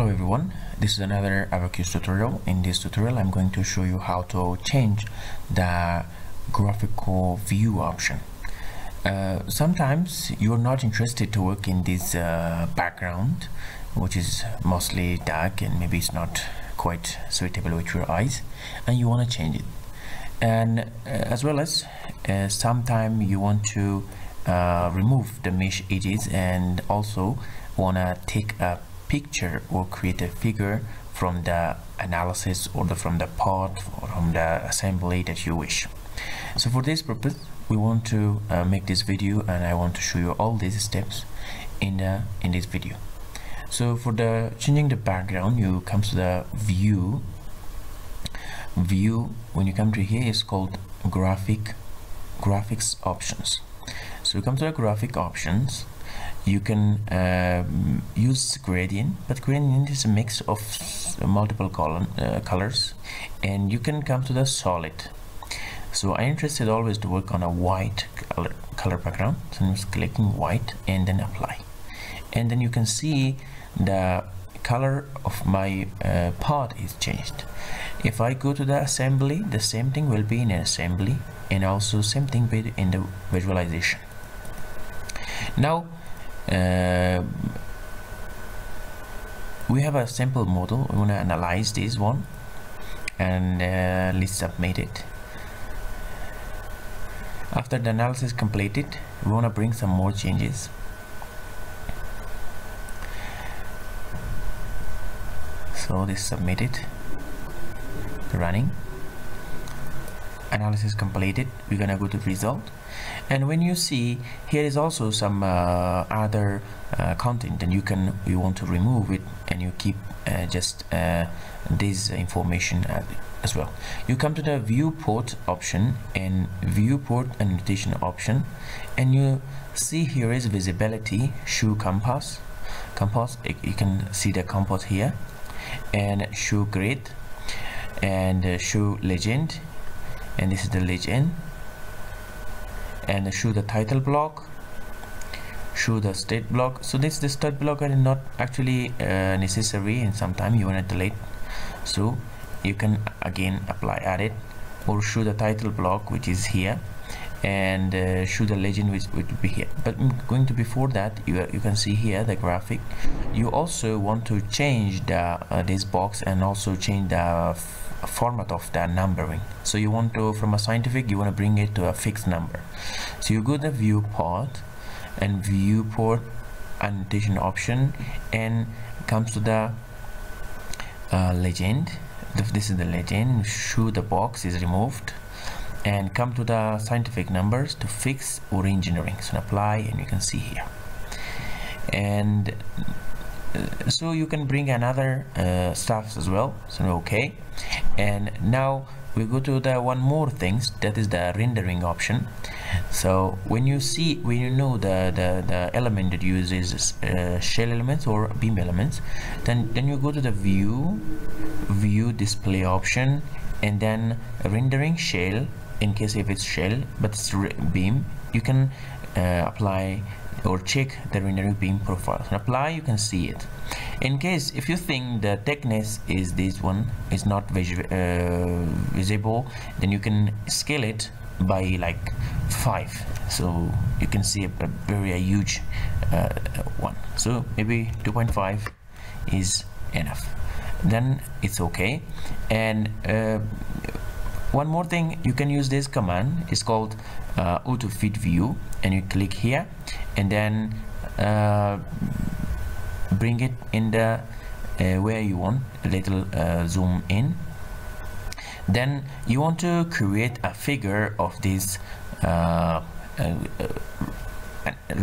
Hello everyone, this is another Abaqus tutorial. In this tutorial I'm going to show you how to change the graphical view option. Uh, sometimes you're not interested to work in this uh, background which is mostly dark and maybe it's not quite suitable with your eyes and you want to change it and uh, as well as uh, sometime you want to uh, remove the mesh edges and also want to take a picture or create a figure from the analysis or the, from the part or from the assembly that you wish. So for this purpose we want to uh, make this video and I want to show you all these steps in the in this video. So for the changing the background you come to the view. View when you come to here is called graphic graphics options. So you come to the graphic options you can uh, use gradient but gradient is a mix of multiple uh, colors and you can come to the solid. So I'm interested always to work on a white color, color background. So I'm just clicking white and then apply. And then you can see the color of my uh, part is changed. If I go to the assembly the same thing will be in assembly and also same thing in the visualization. Now uh, we have a simple model. We want to analyze this one and uh, let's submit it. After the analysis completed we want to bring some more changes. So this submitted. Running. Analysis completed. We're gonna go to result and when you see here is also some uh, other uh, content and you can you want to remove it and you keep uh, just this information as well. You come to the viewport option and viewport annotation option and you see here is visibility show compass compass you can see the compass here and show grid and show legend and this is the legend and show the title block show the state block. So this the state block is not actually uh, necessary and sometime you want to delete so you can again apply add it or show the title block which is here and uh, show the legend which will be here. But going to before that you, you can see here the graphic. You also want to change the uh, this box and also change the format of the numbering. So you want to from a scientific you want to bring it to a fixed number. So you go to the viewport and viewport annotation option and comes to the uh, legend. This is the legend. Show the box is removed and come to the scientific numbers to fix or engineering. So apply and you can see here. And so you can bring another uh, stuff as well. So okay. And now we go to the one more things. That is the rendering option. So when you see when you know the the, the element that uses uh, shell elements or beam elements then then you go to the view view display option and then rendering shell in case if it's shell but it's beam you can uh, apply or check the rendering beam profile. And apply you can see it. In case if you think the thickness is this one is not uh, visible then you can scale it by like five. So you can see a, a very a huge uh, one. So maybe 2.5 is enough. Then it's okay. And uh, one more thing you can use this command. It's called uh, auto fit view and you click here and then uh, bring it in the uh, where you want a little uh, zoom in. Then you want to create a figure of this uh,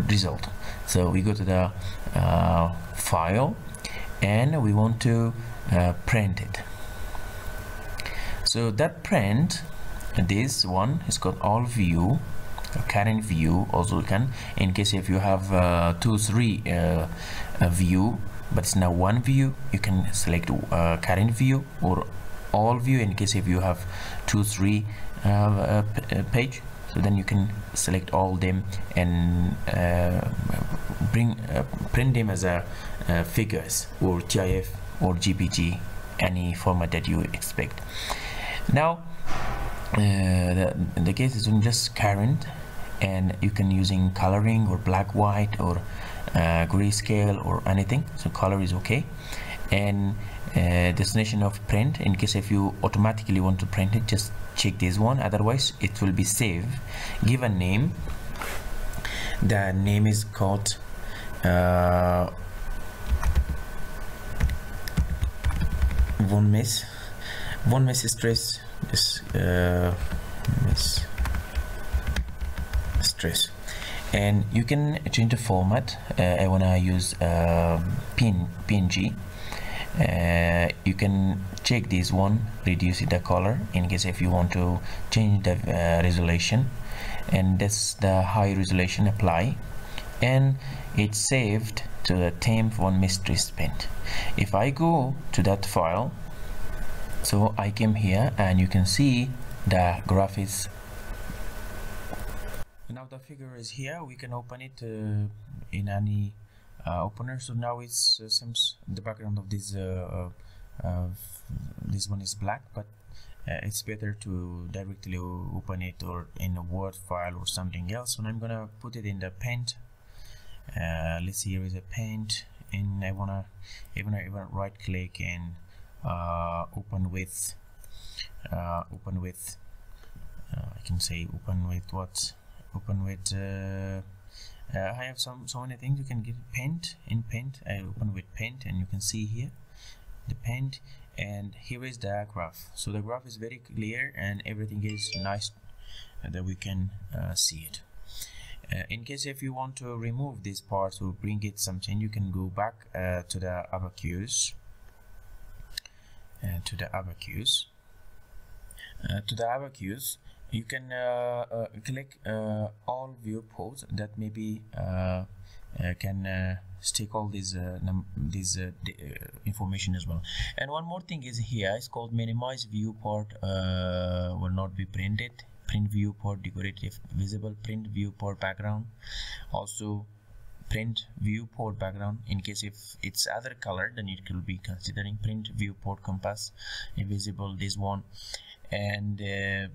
result. So we go to the file and we want to print it. So that print this one is called all view current view also you can in case if you have uh, two three uh, view but it's now one view you can select uh, current view or all view in case if you have two three uh, uh, uh, page. So then you can select all them and bring print them as a figures or GIF or GPG any format that you expect. Now uh, the, the case is just current and you can using coloring or black white or uh, grayscale or anything so color is okay. And uh, destination of print in case if you automatically want to print it just check this one otherwise it will be saved. Give a name. The name is called uh, von Mises. Von Mises stress this uh, Miss stress. And you can change the format uh, I want to use uh, PN, PNG uh, you can check this one reduce the color in case if you want to change the uh, resolution. And that's the high resolution apply. And it's saved to the temp one mystery paint if I go to that file so I came here and you can see the graph is now the figure is here. We can open it uh, in any uh, opener. So now it's uh, seems the background of this uh, uh, this one is black but uh, it's better to directly open it or in a word file or something else. And I'm gonna put it in the paint. Let's see here is a paint. And I wanna even I even right click and open with open with I can say open with what? Open with uh, uh, I have some so many things. You can get paint in paint I open with paint and you can see here the paint. And here is the graph. So the graph is very clear and everything is nice uh, that we can uh, see it. Uh, in case if you want to remove this part or bring it something you can go back uh, to the Abaqus to the Abaqus. Uh, to the Abaqus you can uh, uh, click uh, all viewports that maybe uh, uh, can stick all these these information as well. And one more thing is here it's called minimize viewport will not be printed. Print viewport decorative visible print viewport background. Also print viewport background. In case if it's other color then it will be considering print viewport compass invisible this one. And uh,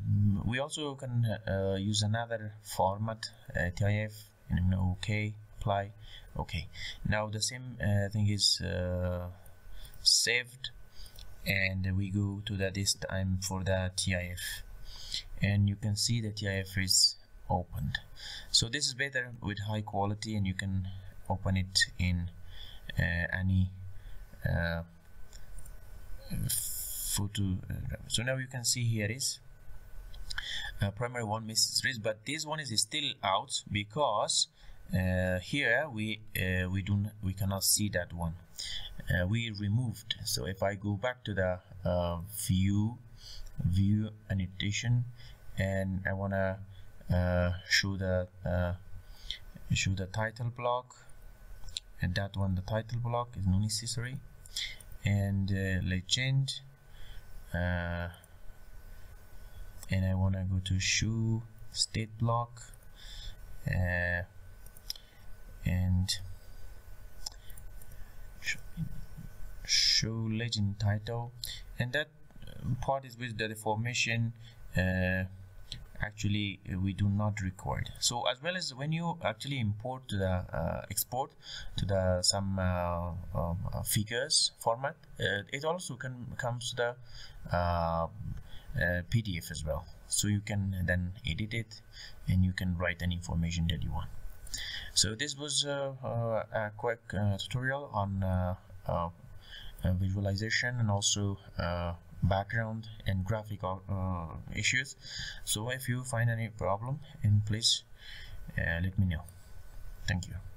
we also can uh, use another format uh, TIF and OK apply okay now the same uh, thing is uh, saved. And we go to the this time for the TIF and you can see the TIF is opened. So this is better with high quality and you can open it in uh, any photo uh, so now you can see here is uh, primary one misses mysteries but this one is still out because uh, here we uh, we don't we cannot see that one. Uh, we removed. So if I go back to the uh, view view annotation and I wanna show the show the title block. And that one the title block is not necessary. And legend uh, and I want to go to show state block uh, and show legend title. And that part is with the deformation uh, actually uh, we do not record. So as well as when you actually import to the uh, export to the some uh, um, uh, figures format uh, it also can comes to the PDF as well. So you can then edit it and you can write any information that you want. So this was a quick tutorial on visualization and also background and graphic uh, issues. So if you find any problem in please uh, let me know. Thank you